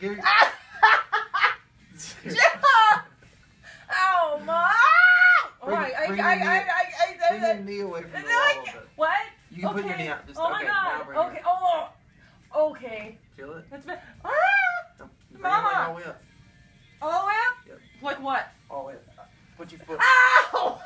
Give your, Jeff! Ow, mom! All Bring- right, I, bring I, your I, knee- I, I, bring your I, knee away from the wall Like, what? You can okay. put your knee out. Just, oh my okay, now god. bring it. Okay. Oh. Okay. Feel it? That's been. Ah! No, bring Mama. all the way up. All the way up? Yep. Like what? All the way up. Put your foot. Ow!